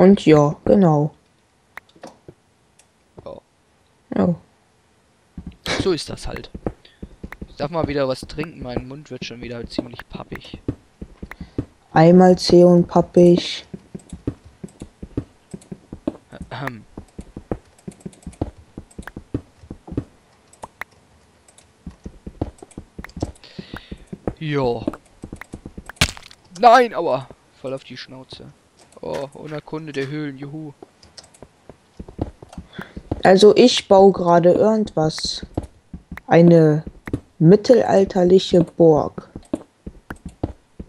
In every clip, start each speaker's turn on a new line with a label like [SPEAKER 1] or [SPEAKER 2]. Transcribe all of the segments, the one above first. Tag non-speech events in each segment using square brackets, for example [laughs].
[SPEAKER 1] Und ja, genau.
[SPEAKER 2] Ja.
[SPEAKER 1] Ja.
[SPEAKER 2] So ist das halt. Ich darf mal wieder was trinken, mein Mund wird schon wieder ziemlich pappig.
[SPEAKER 1] Einmal zäh und pappig.
[SPEAKER 2] Ahem. Ja. Nein, aua. Voll auf die Schnauze. Oh, unerkundete Höhlen, juhu.
[SPEAKER 1] Also ich baue gerade irgendwas. Eine mittelalterliche Burg.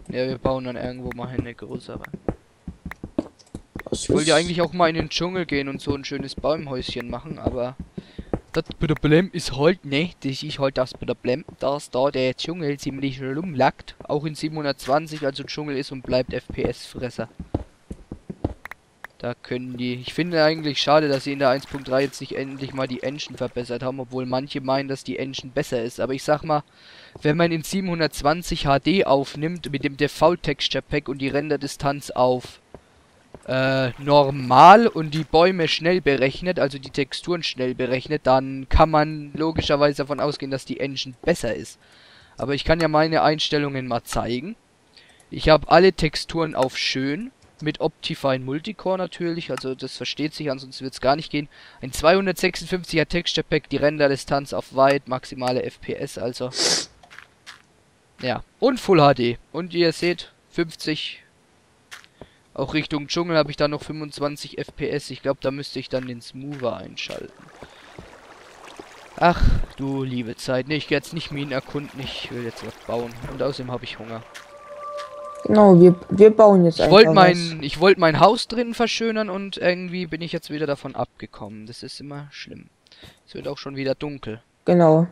[SPEAKER 2] Ja, wir bauen dann irgendwo mal eine größere. Ich wollte ja eigentlich auch mal in den Dschungel gehen und so ein schönes Baumhäuschen machen, aber das Problem ist halt, ne, das ist halt das Problem, dass da der Dschungel ziemlich rumlackt, auch in 720, also Dschungel ist und bleibt FPS-Fresser. Da können die, ich finde eigentlich schade, dass sie in der 1.3 jetzt nicht endlich mal die Engine verbessert haben, obwohl manche meinen, dass die Engine besser ist, aber ich sag mal, wenn man in 720 HD aufnimmt mit dem Default Texture Pack und die Renderdistanz auf äh, normal und die Bäume schnell berechnet, also die Texturen schnell berechnet, dann kann man logischerweise davon ausgehen, dass die Engine besser ist. Aber ich kann ja meine Einstellungen mal zeigen. Ich habe alle Texturen auf schön, mit Optifine Multicore natürlich, also das versteht sich, ansonsten wird es gar nicht gehen. Ein 256er Texture Pack, die Renderdistanz auf weit, maximale FPS, also. Ja, und Full HD. Und ihr seht, 50 auch Richtung Dschungel habe ich da noch 25 FPS. Ich glaube, da müsste ich dann den Smoother einschalten. Ach, du liebe Zeit. Ne, ich gehe jetzt nicht Minen erkunden. Ich will jetzt was bauen. Und außerdem habe ich Hunger.
[SPEAKER 1] Genau, wir, wir bauen jetzt
[SPEAKER 2] Ich wollte
[SPEAKER 1] was.
[SPEAKER 2] mein, ich wollte mein Haus drinnen verschönern und irgendwie bin ich jetzt wieder davon abgekommen. Das ist immer schlimm. Es wird auch schon wieder dunkel.
[SPEAKER 1] Genau.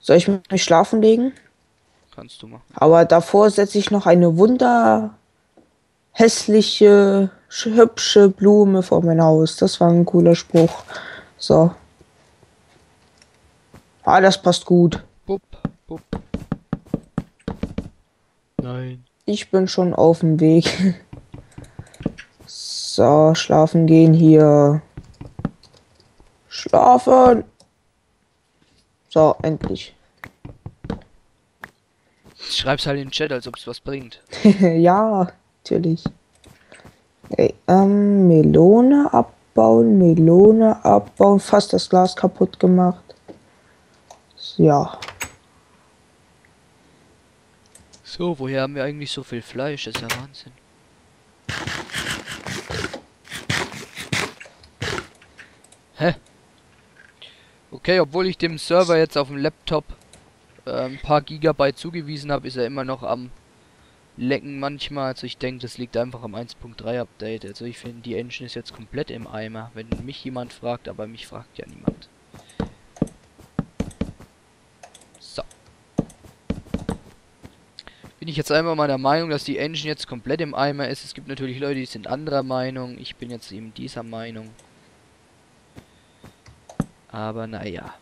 [SPEAKER 1] Soll ich mich schlafen legen?
[SPEAKER 2] Kannst du mal.
[SPEAKER 1] Aber davor setze ich noch eine wunder hässliche, sch- hübsche Blume vor mein Haus. Das war ein cooler Spruch. So. Ah, das passt gut.
[SPEAKER 2] Bup, bup. Nein.
[SPEAKER 1] Ich bin schon auf dem Weg. So, schlafen gehen hier. Schlafen. So, endlich.
[SPEAKER 2] Schreib's halt in den Chat, als ob es was bringt. [laughs]
[SPEAKER 1] ja, natürlich. Okay, ähm, Melone abbauen, Melone abbauen, fast das Glas kaputt gemacht. Ja,
[SPEAKER 2] So, woher haben wir eigentlich so viel Fleisch? Das ist ja Wahnsinn. Hä? Okay, obwohl ich dem Server jetzt auf dem Laptop äh, ein paar Gigabyte zugewiesen habe, ist er immer noch am lecken manchmal. Also ich denke, das liegt einfach am 1.3 Update. Also ich finde, die Engine ist jetzt komplett im Eimer, wenn mich jemand fragt, aber mich fragt ja niemand. So. Bin ich jetzt einfach meiner Meinung, dass die Engine jetzt komplett im Eimer ist. Es gibt natürlich Leute, die sind anderer Meinung. Ich bin jetzt eben dieser Meinung. Aber naja.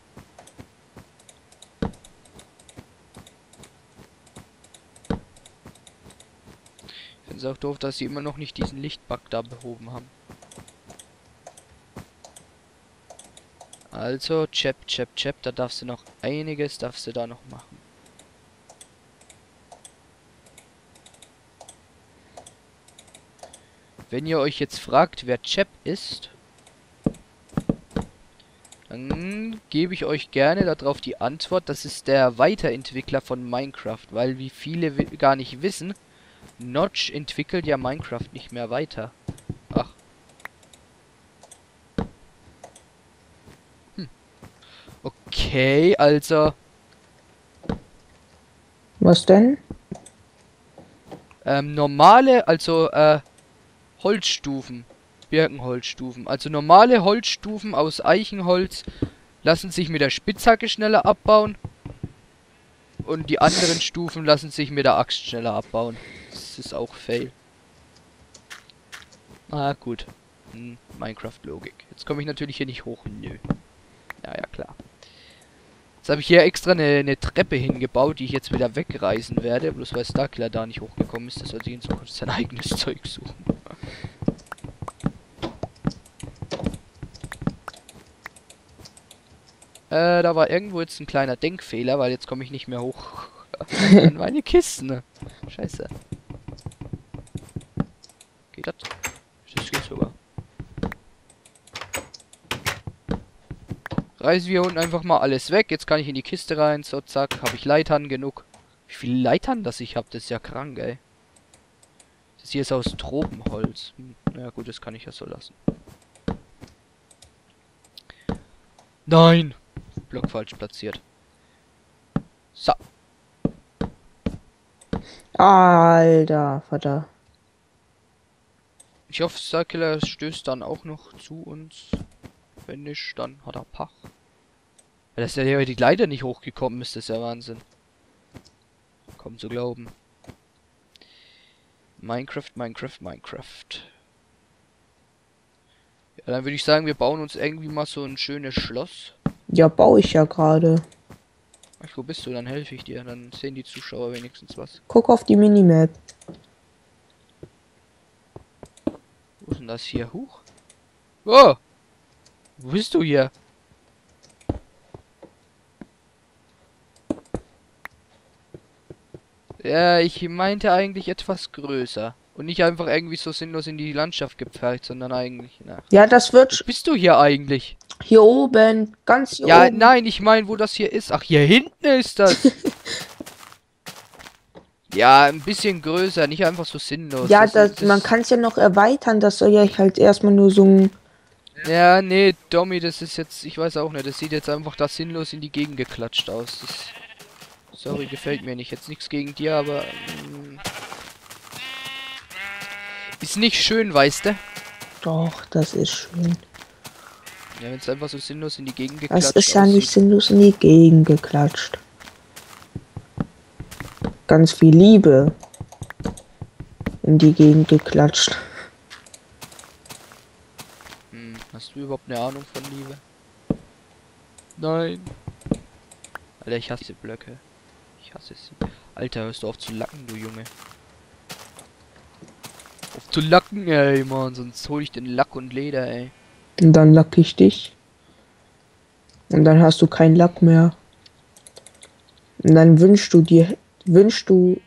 [SPEAKER 2] Ich finde es auch doof, dass sie immer noch nicht diesen Lichtbug da behoben haben. Also, Chap, Chap, Chap, da darfst du noch einiges, darfst du da noch machen. Wenn ihr euch jetzt fragt, wer Chap ist, dann gebe ich euch gerne darauf die Antwort. Das ist der Weiterentwickler von Minecraft, weil wie viele gar nicht wissen, Notch entwickelt ja Minecraft nicht mehr weiter. Ach. Hm. Okay, also
[SPEAKER 1] was denn?
[SPEAKER 2] ähm, normale, also äh, Holzstufen, Birkenholzstufen. Also normale Holzstufen aus Eichenholz lassen sich mit der Spitzhacke schneller abbauen. Und die anderen Stufen lassen sich mit der Axt schneller abbauen. Das ist auch fail. Ah, gut. Hm, Minecraft-Logik. Jetzt komme ich natürlich hier nicht hoch. Nö. Ja, ja, klar. Jetzt habe ich hier extra eine, eine Treppe hingebaut, die ich jetzt wieder wegreißen werde. Bloß weil Starkiller da nicht hochgekommen ist. Das soll sich in Zukunft sein eigenes [laughs] Zeug suchen. Äh, da war irgendwo jetzt ein kleiner Denkfehler, weil jetzt komme ich nicht mehr hoch [laughs] an meine Kisten. Scheiße. Geht das? Das geht sogar. Reißen wir unten einfach mal alles weg. Jetzt kann ich in die Kiste rein. So, zack. Habe ich Leitern genug. Wie viele Leitern das ich habe, das ist ja krank, ey. Das hier ist aus Tropenholz. Hm, ja gut, das kann ich ja so lassen. Nein! Block falsch platziert. So.
[SPEAKER 1] Alter, Vater.
[SPEAKER 2] Ich hoffe, Starkiller stößt dann auch noch zu uns. Wenn nicht, dann hat er Pach. Weil das ja hier die Leiter nicht hochgekommen ist, das ist ja Wahnsinn. Kaum zu glauben. Minecraft, Minecraft, Minecraft. Ja, dann würde ich sagen, wir bauen uns irgendwie mal so ein schönes Schloss.
[SPEAKER 1] Ja, baue ich ja gerade.
[SPEAKER 2] Ach, wo bist du? Dann helfe ich dir. Dann sehen die Zuschauer wenigstens was.
[SPEAKER 1] Guck auf die Minimap.
[SPEAKER 2] Wo ist denn das hier? Huch. Oh! Wo bist du hier? Ja, ich meinte eigentlich etwas größer. Und nicht einfach irgendwie so sinnlos in die Landschaft gepfercht, sondern eigentlich nach.
[SPEAKER 1] Ja, das wird
[SPEAKER 2] Wo bist du hier eigentlich?
[SPEAKER 1] hier oben, ganz hier
[SPEAKER 2] Ja,
[SPEAKER 1] oben.
[SPEAKER 2] nein, ich meine, wo das hier ist. Ach, hier hinten ist das. [laughs] ja, ein bisschen größer, nicht einfach so sinnlos.
[SPEAKER 1] Ja,
[SPEAKER 2] Das-
[SPEAKER 1] das,
[SPEAKER 2] das-
[SPEAKER 1] man kann es ja noch erweitern. Das soll ja halt erstmal nur so ein.
[SPEAKER 2] Ja, nee, Domi, das ist jetzt, ich weiß auch nicht, das sieht jetzt einfach da sinnlos in die Gegend geklatscht aus. Das, sorry, gefällt mir nicht. Jetzt nichts gegen dir, aber mm, ist nicht schön, weißt du?
[SPEAKER 1] Doch, das ist schön.
[SPEAKER 2] Ja, wenn es einfach so sinnlos in die Gegend geklatscht
[SPEAKER 1] Das ist ja nicht sinnlos in die Gegend geklatscht. Ganz viel Liebe in die Gegend geklatscht.
[SPEAKER 2] Hm, hast du überhaupt eine Ahnung von Liebe? Nein. Alter, ich hasse Blöcke. Ich hasse sie. Alter, hörst du auf zu lacken, du Junge. Auf zu lacken, ey, Mann, sonst hol ich den Lack und Leder, ey.
[SPEAKER 1] Und dann lack ich dich. Und dann hast du keinen Lack mehr. Und dann wünschst du dir, wünschst du,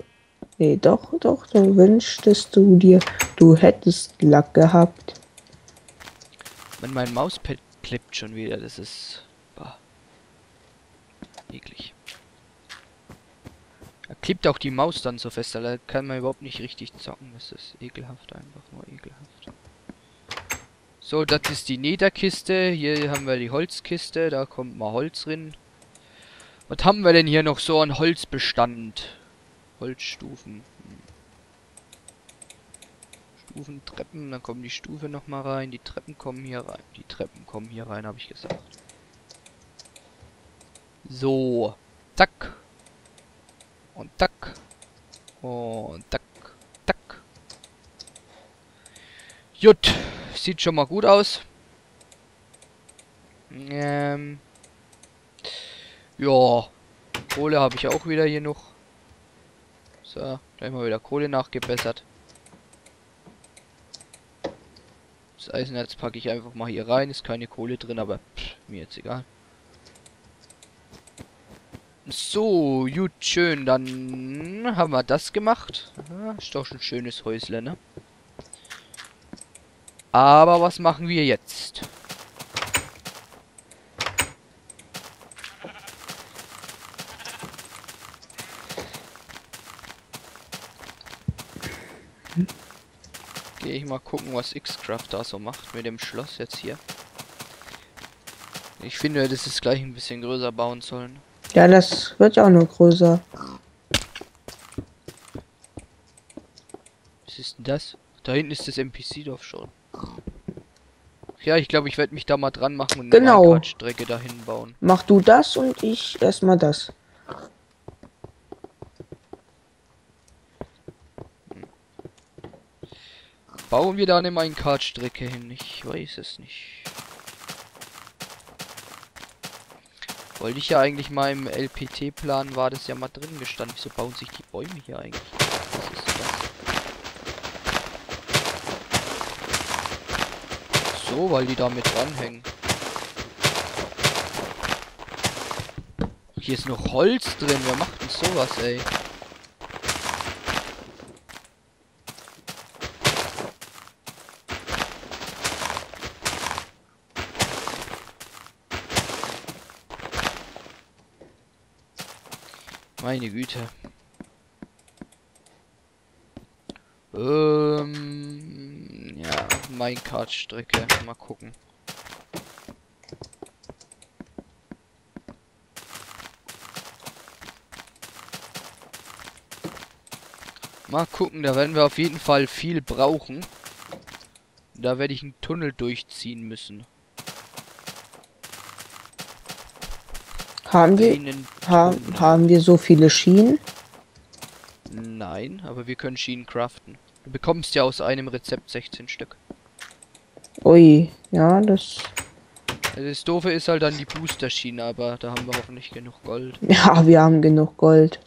[SPEAKER 1] nee, doch, doch, dann wünschtest du dir, du hättest Lack gehabt.
[SPEAKER 2] Wenn mein Mauspad klippt schon wieder, das ist. Bah. Eklig. Da klippt auch die Maus dann so fest, da kann man überhaupt nicht richtig zocken. Das ist ekelhaft, einfach nur ekelhaft. So, das ist die Nederkiste. Hier haben wir die Holzkiste, da kommt mal Holz drin. Was haben wir denn hier noch so an Holzbestand? Holzstufen. Stufen, Treppen, dann kommen die Stufe noch mal rein, die Treppen kommen hier rein, die Treppen kommen hier rein, habe ich gesagt. So, zack. Und zack. Und zack, zack. Jut, sieht schon mal gut aus. Ähm. Ja, Kohle habe ich auch wieder hier noch. So, gleich mal wieder Kohle nachgebessert. Das Eisennetz packe ich einfach mal hier rein. Ist keine Kohle drin, aber pff, mir jetzt egal. So, gut, schön. Dann haben wir das gemacht. Ist doch ein schönes Häusle, ne? Aber was machen wir jetzt? Gehe ich mal gucken, was X-Craft da so macht mit dem Schloss jetzt hier. Ich finde, dass es gleich ein bisschen größer bauen sollen.
[SPEAKER 1] Ja, das wird ja auch nur größer.
[SPEAKER 2] Was ist denn das? Da hinten ist das NPC-Dorf schon. Ja, ich glaube, ich werde mich da mal dran machen und
[SPEAKER 1] Genau.
[SPEAKER 2] eine Minecraft-Strecke dahin bauen.
[SPEAKER 1] Mach du das und ich erstmal das.
[SPEAKER 2] Bauen wir da eine Minecraft-Strecke hin? Ich weiß es nicht. Wollte ich ja eigentlich mal im LPT-Plan, war das ja mal drin gestanden. Wieso bauen sich die Bäume hier eigentlich? Was ist das? So, weil die da mit dranhängen. Hier ist noch Holz drin. Wer macht denn sowas, ey? Meine Güte. Ähm, ja, Minecart-Strecke. Mal gucken. Mal gucken, da werden wir auf jeden Fall viel brauchen. Da werde ich einen Tunnel durchziehen müssen.
[SPEAKER 1] Haben wir, ha, haben wir so viele Schienen?
[SPEAKER 2] Nein, aber wir können Schienen craften. Du bekommst ja aus einem Rezept 16 Stück.
[SPEAKER 1] Ui, ja, das.
[SPEAKER 2] Das Doofe ist halt dann die Booster-Schiene, aber da haben wir hoffentlich genug Gold. [laughs]
[SPEAKER 1] Ja, wir haben genug Gold.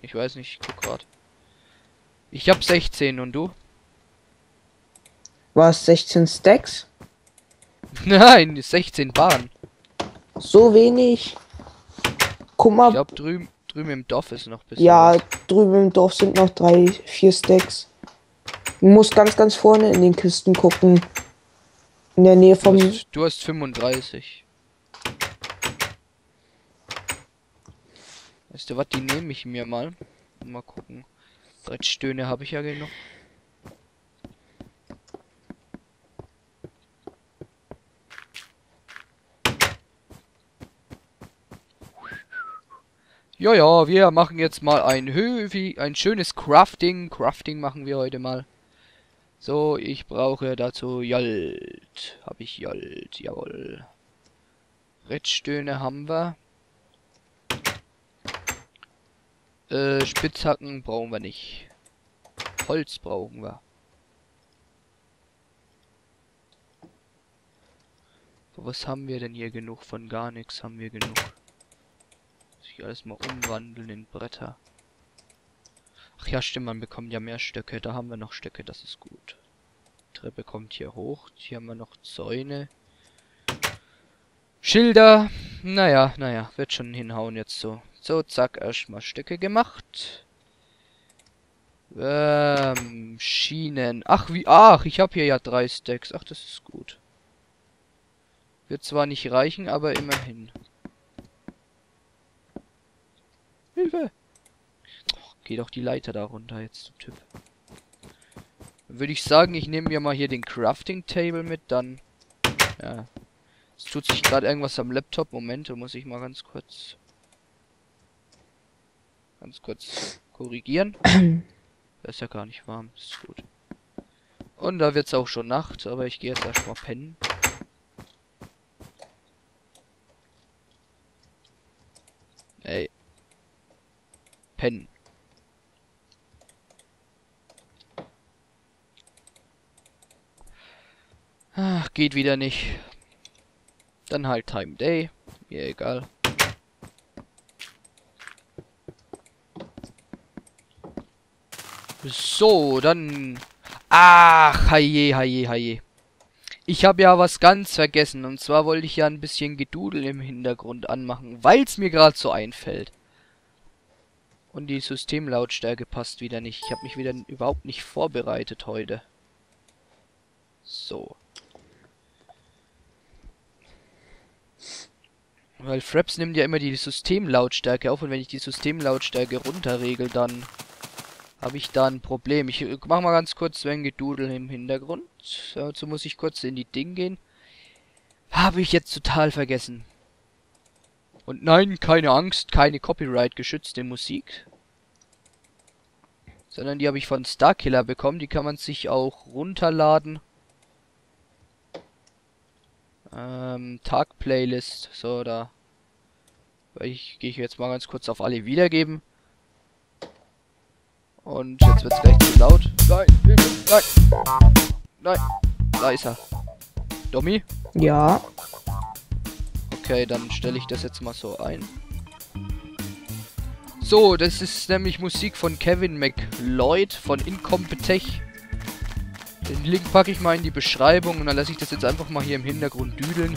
[SPEAKER 2] Ich weiß nicht, ich guck grad. Ich hab 16 und du?
[SPEAKER 1] War es 16 Stacks? [laughs]
[SPEAKER 2] Nein, 16 Bahn.
[SPEAKER 1] So wenig. Guck
[SPEAKER 2] Ich
[SPEAKER 1] mal,
[SPEAKER 2] glaube drüben drüben im Dorf ist noch ein bisschen
[SPEAKER 1] ja,
[SPEAKER 2] was.
[SPEAKER 1] drüben im Dorf sind noch drei, vier Stacks. Du musst ganz, ganz vorne in den Kisten gucken. In der Nähe vom.
[SPEAKER 2] Du hast, du hast 35. Weißt du was, die nehme ich mir mal. Mal gucken. Brettstöhne habe ich ja genug. Ja, ja, wir machen jetzt mal ein Hövi, ein schönes Crafting. Crafting machen wir heute mal. So, ich brauche dazu Jalt. Habe ich Jalt, jawohl. Rettstöhne haben wir. Äh, Spitzhacken brauchen wir nicht. Holz brauchen wir. Was haben wir denn hier genug? Von gar nichts haben wir genug. Ich alles mal umwandeln in Bretter. Ach ja, stimmt, man bekommt ja mehr Stöcke. Da haben wir noch Stöcke, das ist gut. Treppe kommt hier hoch. Hier haben wir noch Zäune. Schilder. Naja, naja, wird schon hinhauen jetzt so. So, zack, erstmal Stöcke gemacht. Ähm, Schienen. Ach, wie, ach, ich habe hier ja drei Stacks. Ach, das ist gut. Wird zwar nicht reichen, aber immerhin. Hilfe! Och, Geht auch die Leiter da runter jetzt, du Typ. Würde ich sagen, ich nehme mir mal hier den Crafting Table mit, dann. Ja. Es tut sich gerade irgendwas am Laptop. Moment, da muss ich mal ganz kurz. Ganz kurz korrigieren. Da [clears throat] ist ja gar nicht warm. Ist gut. Und da wird's auch schon Nacht, aber ich gehe jetzt erstmal pennen. Ey. Pennen. Ach, geht wieder nicht. Dann halt Time Day. Mir egal. So, dann... Ach, haje, haje, haje. Ich habe ja was ganz vergessen. Und zwar wollte ich ja ein bisschen Gedudel im Hintergrund anmachen, weil es mir gerade so einfällt. Und die Systemlautstärke passt wieder nicht. Ich habe mich wieder überhaupt nicht vorbereitet heute. So. Weil Fraps nimmt ja immer die Systemlautstärke auf und wenn ich die Systemlautstärke runterregel, dann habe ich da ein Problem. Ich äh, mach mal ganz kurz ein Gedudel im Hintergrund. Dazu muss ich kurz in die Ding gehen. Habe ich jetzt total vergessen. Und nein, keine Angst, keine Copyright geschützte Musik. Sondern die habe ich von Starkiller bekommen. Die kann man sich auch runterladen. Ähm, Tag-Playlist. So, da. Ich gehe jetzt mal ganz kurz auf alle wiedergeben. Und jetzt wird's gleich zu laut. Nein, Hilfe, nein. Nein, da ist er. Domi?
[SPEAKER 1] Ja,
[SPEAKER 2] Okay, dann stelle ich das jetzt mal so ein. So, das ist nämlich Musik von Kevin McLeod von Incompetech. Den Link packe ich mal in die Beschreibung und dann lasse ich das jetzt einfach mal hier im Hintergrund düdeln.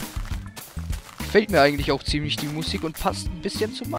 [SPEAKER 2] Gefällt mir eigentlich auch ziemlich die Musik und passt ein bisschen zu